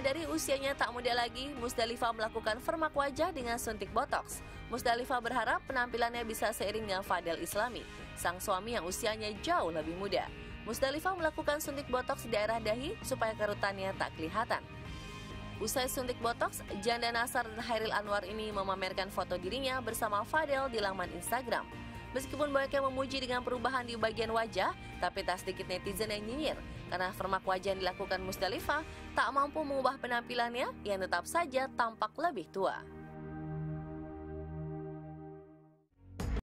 Menyadari usianya tak muda lagi, Musdalifah melakukan fermak wajah dengan suntik botox. Musdalifah berharap penampilannya bisa seiring dengan Fadel Islami, sang suami yang usianya jauh lebih muda. Musdalifah melakukan suntik botox di daerah dahi supaya kerutannya tak kelihatan. Usai suntik botox, Janda Nasar dan Hairil Anwar ini memamerkan foto dirinya bersama Fadel di laman Instagram. Meskipun banyak yang memuji dengan perubahan di bagian wajah, tapi tak sedikit netizen yang nyinyir karena fermak wajah yang dilakukan Musdalifah tak mampu mengubah penampilannya yang tetap saja tampak lebih tua.